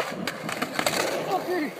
Okay.